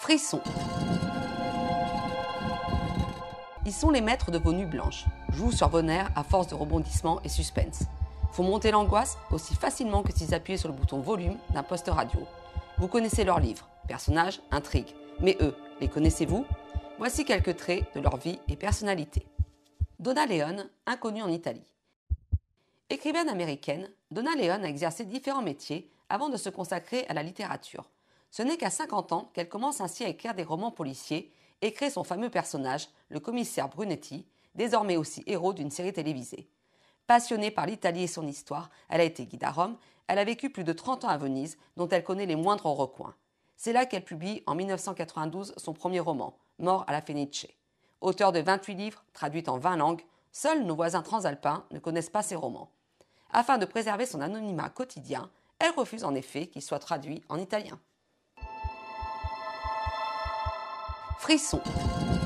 Frisson. Ils sont les maîtres de vos nuits blanches, jouent sur vos nerfs à force de rebondissements et suspense. Font monter l'angoisse aussi facilement que s'ils appuyaient sur le bouton volume d'un poste radio. Vous connaissez leurs livres, personnages, intrigues. Mais eux, les connaissez-vous? Voici quelques traits de leur vie et personnalité. Donna Leon, inconnue en Italie. Écrivaine américaine, Donna Leon a exercé différents métiers avant de se consacrer à la littérature. Ce n'est qu'à 50 ans qu'elle commence ainsi à écrire des romans policiers et crée son fameux personnage, le commissaire Brunetti, désormais aussi héros d'une série télévisée. Passionnée par l'Italie et son histoire, elle a été guide à Rome, elle a vécu plus de 30 ans à Venise, dont elle connaît les moindres recoins. C'est là qu'elle publie en 1992 son premier roman, Mort à la Fenice. Auteur de 28 livres, traduits en 20 langues, seuls nos voisins transalpins ne connaissent pas ses romans. Afin de préserver son anonymat quotidien, elle refuse en effet qu'il soit traduit en italien. Frisson.